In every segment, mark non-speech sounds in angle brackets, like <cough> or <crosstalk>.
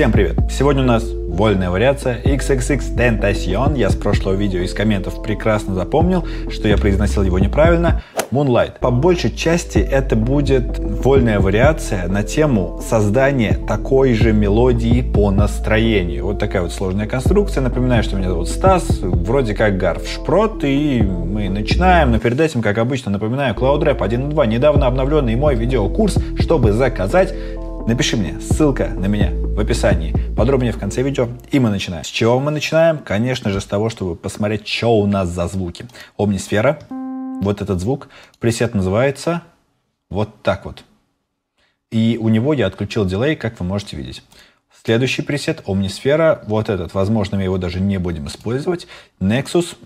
Всем привет! Сегодня у нас вольная вариация XXX Tentacion. Я с прошлого видео из комментов прекрасно запомнил, что я произносил его неправильно. Moonlight. По большей части это будет вольная вариация на тему создания такой же мелодии по настроению. Вот такая вот сложная конструкция. Напоминаю, что меня зовут Стас, вроде как Гарф Шпрот, и мы начинаем. Но перед этим, как обычно, напоминаю, CloudRap 1.2, недавно обновленный мой видеокурс, чтобы заказать Напиши мне, ссылка на меня в описании. Подробнее в конце видео. И мы начинаем. С чего мы начинаем? Конечно же, с того, чтобы посмотреть, что у нас за звуки. Омнисфера. Вот этот звук. Пресет называется вот так вот. И у него я отключил дилей, как вы можете видеть. Следующий пресет Омнисфера. Вот этот. Возможно, мы его даже не будем использовать. Nexus.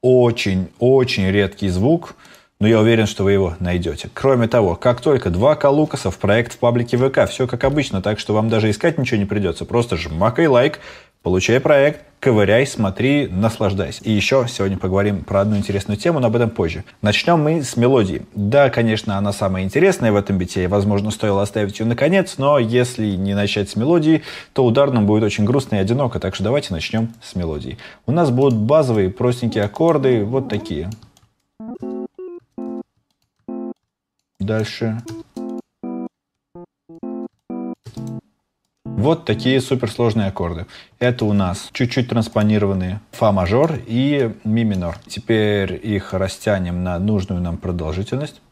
Очень-очень редкий звук но я уверен, что вы его найдете. Кроме того, как только два Калукаса в проект в паблике ВК, все как обычно, так что вам даже искать ничего не придется, просто жмакай лайк, получай проект, ковыряй, смотри, наслаждайся. И еще сегодня поговорим про одну интересную тему, но об этом позже. Начнем мы с мелодии. Да, конечно, она самая интересная в этом бите, и, возможно, стоило оставить ее наконец, но если не начать с мелодии, то ударным будет очень грустно и одиноко, так что давайте начнем с мелодии. У нас будут базовые простенькие аккорды, вот такие. Дальше. Вот такие суперсложные аккорды. Это у нас чуть-чуть транспонированные фа мажор и ми минор. Теперь их растянем на нужную нам продолжительность.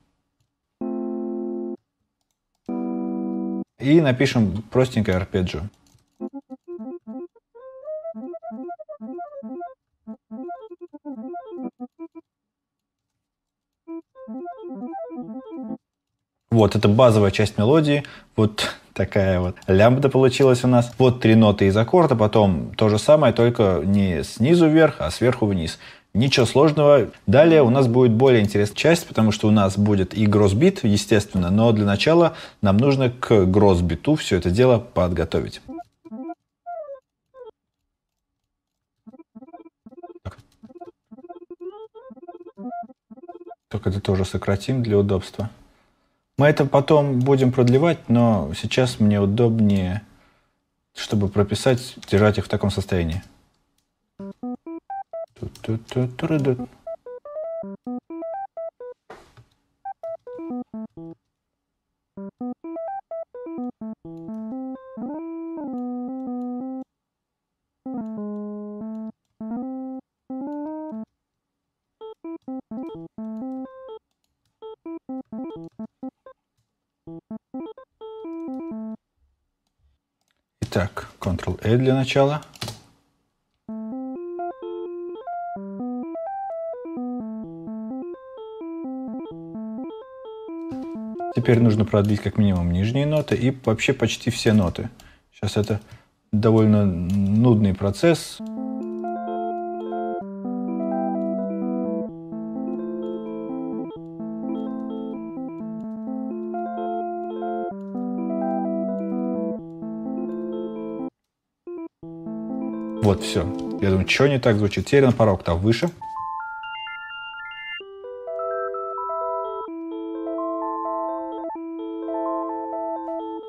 И напишем простенькое арпеджио. Вот, это базовая часть мелодии. Вот такая вот лямбда получилась у нас. Вот три ноты из аккорда, потом то же самое, только не снизу вверх, а сверху вниз. Ничего сложного. Далее у нас будет более интересная часть, потому что у нас будет и гроссбит, естественно, но для начала нам нужно к гроссбиту все это дело подготовить. Только это тоже сократим для удобства. Мы это потом будем продлевать, но сейчас мне удобнее, чтобы прописать, держать их в таком состоянии. Так, Ctrl-A для начала. Теперь нужно продлить как минимум нижние ноты и вообще почти все ноты. Сейчас это довольно нудный процесс. Вот, все. Я думаю, что не так звучит? Теперь на пару октав выше.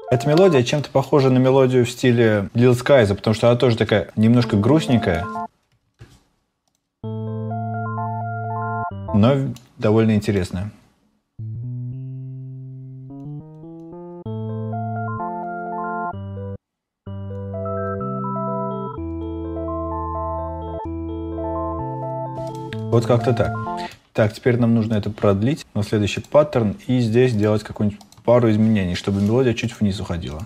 Эта мелодия чем-то похожа на мелодию в стиле Lil Skies, потому что она тоже такая немножко грустненькая, но довольно интересная. Вот как-то так. Так, теперь нам нужно это продлить на следующий паттерн и здесь сделать какую-нибудь пару изменений, чтобы мелодия чуть вниз уходила.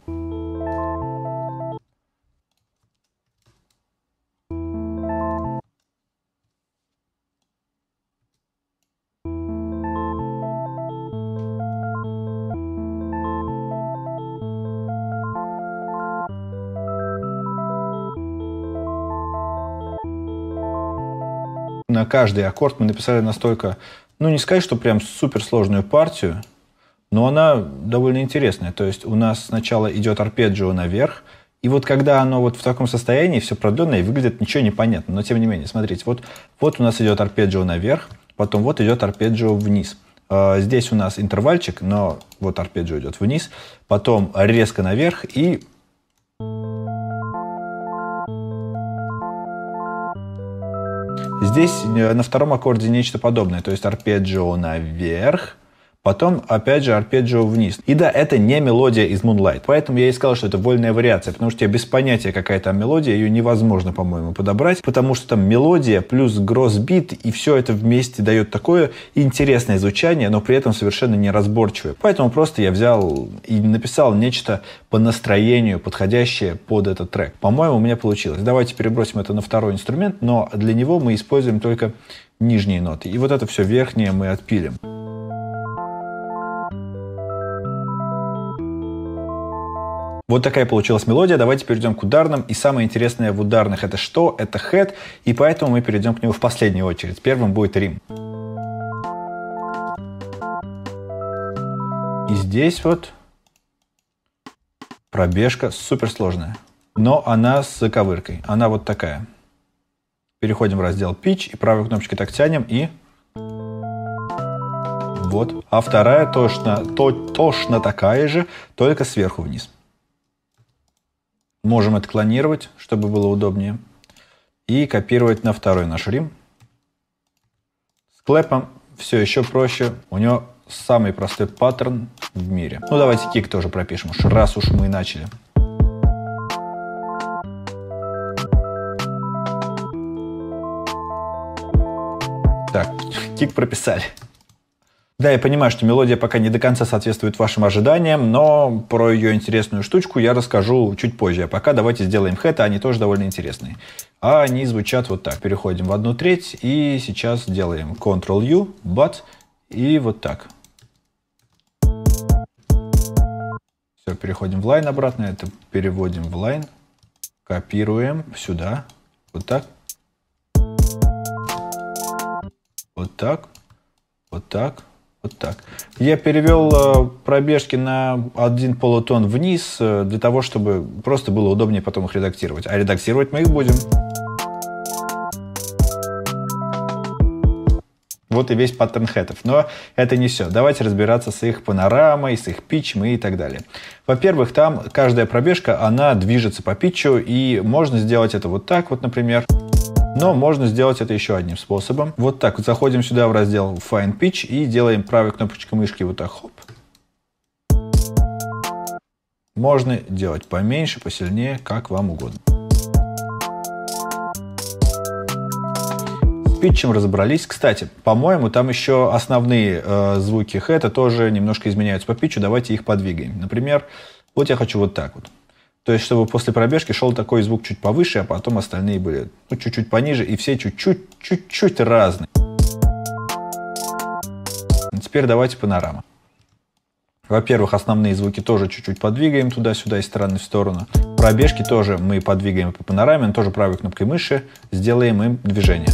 На каждый аккорд мы написали настолько, ну не сказать, что прям суперсложную партию, но она довольно интересная. То есть у нас сначала идет арпеджио наверх, и вот когда оно вот в таком состоянии, все продленное, выглядит ничего не понятно. Но тем не менее, смотрите, вот, вот у нас идет арпеджио наверх, потом вот идет арпеджио вниз. А, здесь у нас интервальчик, но вот арпеджио идет вниз, потом резко наверх и Здесь э, на втором аккорде нечто подобное, то есть арпеджио наверх, Потом, опять же, арпеджио вниз. И да, это не мелодия из Moonlight. Поэтому я и сказал, что это вольная вариация, потому что я без понятия, какая там мелодия, ее невозможно, по-моему, подобрать, потому что там мелодия плюс гроссбит, и все это вместе дает такое интересное звучание, но при этом совершенно неразборчивое. Поэтому просто я взял и написал нечто по настроению, подходящее под этот трек. По-моему, у меня получилось. Давайте перебросим это на второй инструмент, но для него мы используем только нижние ноты. И вот это все верхнее мы отпилим. Вот такая получилась мелодия. Давайте перейдем к ударным. И самое интересное в ударных это что? Это head. И поэтому мы перейдем к нему в последнюю очередь. Первым будет рим. И здесь вот пробежка суперсложная. Но она с заковыркой. Она вот такая. Переходим в раздел Pitch и правой кнопочкой так тянем и... Вот. А вторая точно, то, точно такая же, только сверху вниз. Можем это клонировать, чтобы было удобнее. И копировать на второй наш Рим. С клэпом все еще проще. У него самый простой паттерн в мире. Ну, давайте кик тоже пропишем, уж раз уж мы начали. Так, кик прописали. Да, я понимаю, что мелодия пока не до конца соответствует вашим ожиданиям, но про ее интересную штучку я расскажу чуть позже. А пока давайте сделаем хэт, они тоже довольно интересные. А они звучат вот так. Переходим в одну треть и сейчас делаем Ctrl-U, But и вот так. Все, переходим в line обратно, это переводим в line, копируем сюда, вот так. Вот так, вот так, вот так. Я перевел э, пробежки на один полутон вниз э, для того, чтобы просто было удобнее потом их редактировать. А редактировать мы их будем. Вот и весь паттерн хэтов. Но это не все. Давайте разбираться с их панорамой, с их питчем и так далее. Во-первых, там каждая пробежка, она движется по питчу, и можно сделать это вот так вот, например. Но можно сделать это еще одним способом. Вот так вот заходим сюда в раздел Fine Pitch и делаем правой кнопочкой мышки вот так хоп. Можно делать поменьше, посильнее, как вам угодно. Питчем разобрались. Кстати, по-моему, там еще основные э, звуки хэта тоже немножко изменяются по питчу. Давайте их подвигаем. Например, вот я хочу вот так вот. То есть, чтобы после пробежки шел такой звук чуть повыше, а потом остальные были ну, чуть-чуть пониже, и все чуть-чуть, чуть-чуть разные. Теперь давайте панорама. Во-первых, основные звуки тоже чуть-чуть подвигаем туда-сюда, из стороны в сторону. Пробежки тоже мы подвигаем по панораме, но тоже правой кнопкой мыши сделаем им движение.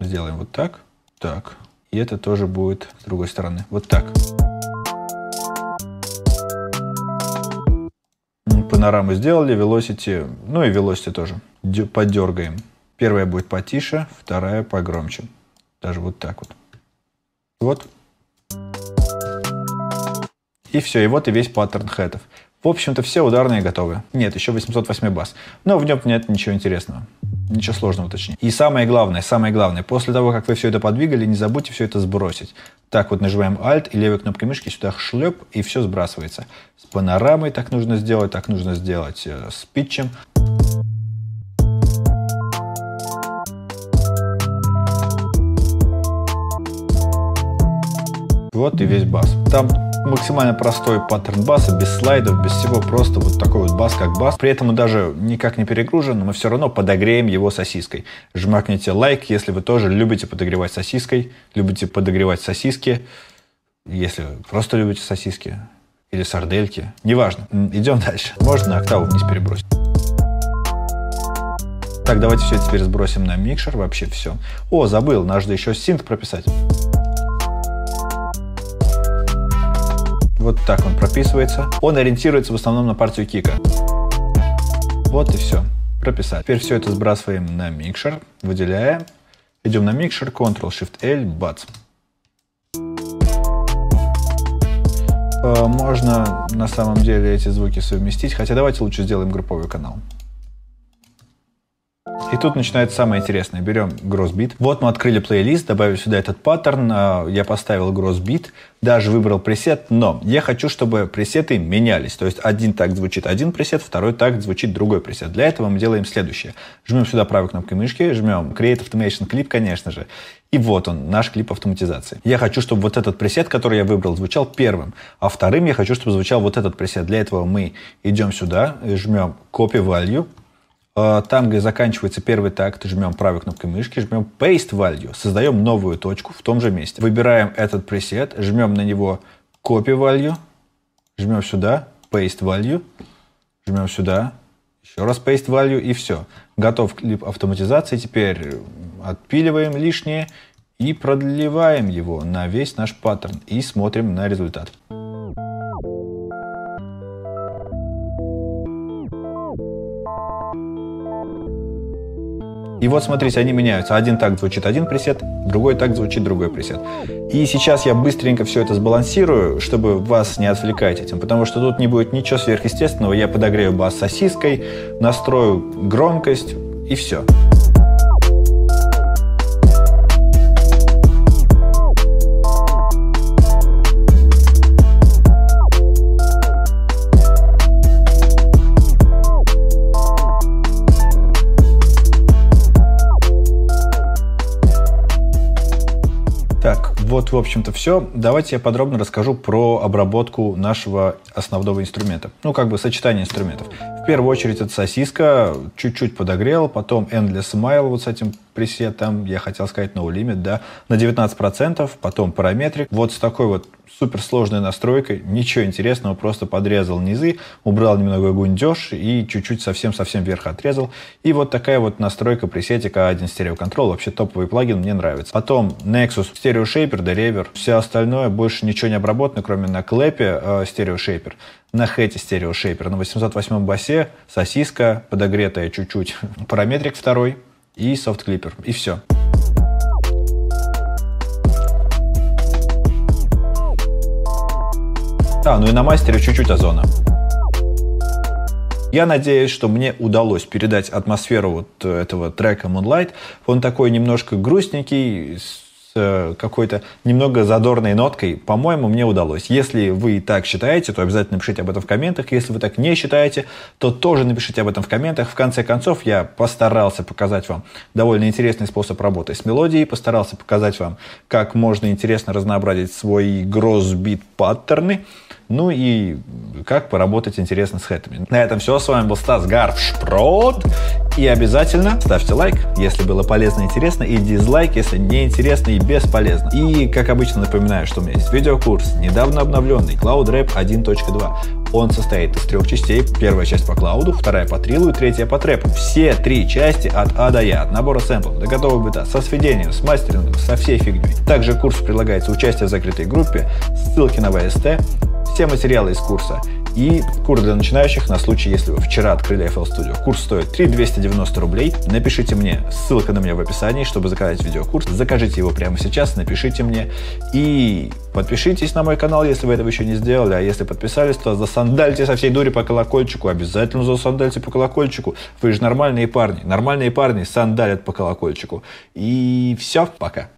Сделаем вот так, так. И это тоже будет с другой стороны. Вот так. Панораму сделали, Velocity, ну и Velocity тоже, подергаем. Первая будет потише, вторая погромче. Даже вот так вот. Вот. И все, и вот и весь паттерн хэтов. В общем-то, все ударные готовы. Нет, еще 808 бас. Но в нем нет ничего интересного. Ничего сложного точнее. И самое главное, самое главное, после того, как вы все это подвигали, не забудьте все это сбросить. Так вот нажимаем Alt и левой кнопкой мышки сюда шлеп, и все сбрасывается. С панорамой так нужно сделать, так нужно сделать э, с питчем. Вот и весь бас. Там максимально простой паттерн баса, без слайдов, без всего, просто вот такой вот бас как бас. При этом он даже никак не перегружен, но мы все равно подогреем его сосиской. Жмакните лайк, если вы тоже любите подогревать сосиской, любите подогревать сосиски, если просто любите сосиски или сардельки, неважно. Идем <laughs> дальше. Можно на октаву вниз перебросить. Так, давайте все теперь сбросим на микшер, вообще все. О, забыл, надо еще синт прописать. Вот так он прописывается. Он ориентируется в основном на партию кика. Вот и все. Прописать. Теперь все это сбрасываем на микшер, выделяем. Идем на микшер, Ctrl-Shift-L, бац. Э, можно на самом деле эти звуки совместить, хотя давайте лучше сделаем групповой канал. И тут начинается самое интересное. Берем Grossbeat. Вот мы открыли плейлист, добавили сюда этот паттерн. А, я поставил Grossbeat, даже выбрал пресет, но я хочу, чтобы пресеты менялись. То есть один так звучит один пресет, второй так звучит другой пресет. Для этого мы делаем следующее. Жмем сюда правой кнопкой мышки, жмем Create Automation Clip, конечно же. И вот он, наш клип автоматизации. Я хочу, чтобы вот этот пресет, который я выбрал, звучал первым. А вторым я хочу, чтобы звучал вот этот пресет. Для этого мы идем сюда, жмем Copy Value, там, где заканчивается первый такт, жмем правой кнопкой мышки, жмем Paste Value, создаем новую точку в том же месте. Выбираем этот пресет, жмем на него Copy Value, жмем сюда, Paste Value, жмем сюда, еще раз Paste Value и все. Готов клип автоматизации. Теперь отпиливаем лишнее и продлеваем его на весь наш паттерн и смотрим на результат. И вот смотрите, они меняются. Один так звучит один пресет, другой так звучит другой пресет. И сейчас я быстренько все это сбалансирую, чтобы вас не отвлекать этим, потому что тут не будет ничего сверхъестественного. Я подогрею бас сосиской, настрою громкость и все. Вот, в общем-то, все. Давайте я подробно расскажу про обработку нашего основного инструмента. Ну, как бы сочетание инструментов. В первую очередь это сосиска, чуть-чуть подогрел, потом Endless Smile вот с этим пресетом, я хотел сказать No Limit, да, на 19%, потом параметрик. Вот с такой вот суперсложной настройкой, ничего интересного, просто подрезал низы, убрал немного гундеж и чуть-чуть совсем-совсем вверх отрезал. И вот такая вот настройка пресетика 1 Stereo Control, вообще топовый плагин, мне нравится. Потом Nexus Stereo Shaper, Rever, все остальное, больше ничего не обработано, кроме на клэпе э, Stereo Shaper на хэте Stereo Shaper, на 808 басе, сосиска подогретая чуть-чуть, <laughs> параметрик второй и софт клипер, и все. А, ну и на мастере чуть-чуть озона. Я надеюсь, что мне удалось передать атмосферу вот этого трека Moonlight. Он такой немножко грустненький, э, какой-то немного задорной ноткой, по-моему, мне удалось. Если вы так считаете, то обязательно напишите об этом в комментах. Если вы так не считаете, то тоже напишите об этом в комментах. В конце концов, я постарался показать вам довольно интересный способ работы с мелодией, постарался показать вам, как можно интересно разнообразить свои гроссбит паттерны. Ну и как поработать интересно с хэтами. На этом все. С вами был Стас Гарфшпрот. И обязательно ставьте лайк, если было полезно и интересно, и дизлайк, если не интересно и бесполезно. И, как обычно, напоминаю, что у меня есть видеокурс, недавно обновленный, Cloud Rap 1.2. Он состоит из трех частей. Первая часть по клауду, вторая по трилу и третья по трэпу. Все три части от А до Я, от набора сэмплов до готового бита, со сведением, с мастерингом, со всей фигней. Также курс предлагается участие в закрытой группе, ссылки на ВСТ, все материалы из курса и курс для начинающих на случай, если вы вчера открыли FL Studio. Курс стоит 3 290 рублей. Напишите мне, ссылка на меня в описании, чтобы заказать видеокурс. Закажите его прямо сейчас, напишите мне. И подпишитесь на мой канал, если вы этого еще не сделали. А если подписались, то засандальте со всей дури по колокольчику. Обязательно засандальте по колокольчику. Вы же нормальные парни. Нормальные парни сандалят по колокольчику. И все, пока.